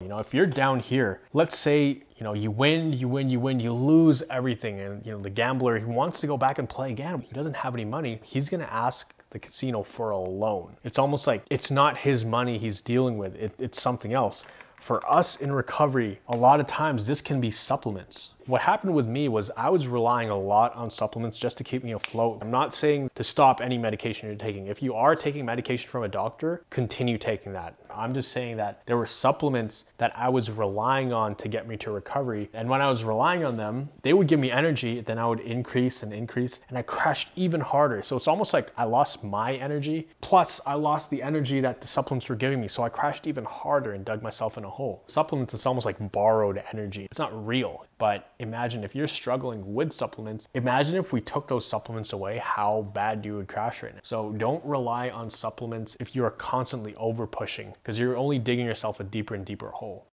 You know, if you're down here, let's say, you know, you win, you win, you win, you lose everything. And, you know, the gambler, he wants to go back and play again. He doesn't have any money. He's going to ask the casino for a loan. It's almost like it's not his money he's dealing with, it, it's something else. For us in recovery, a lot of times this can be supplements. What happened with me was I was relying a lot on supplements just to keep me afloat. I'm not saying to stop any medication you're taking. If you are taking medication from a doctor, continue taking that. I'm just saying that there were supplements that I was relying on to get me to recovery. And when I was relying on them, they would give me energy, then I would increase and increase, and I crashed even harder. So it's almost like I lost my energy, plus I lost the energy that the supplements were giving me. So I crashed even harder and dug myself in a hole. Supplements, it's almost like borrowed energy. It's not real, but imagine if you're struggling with supplements, imagine if we took those supplements away, how bad you would crash right now. So don't rely on supplements if you are constantly over pushing because you're only digging yourself a deeper and deeper hole.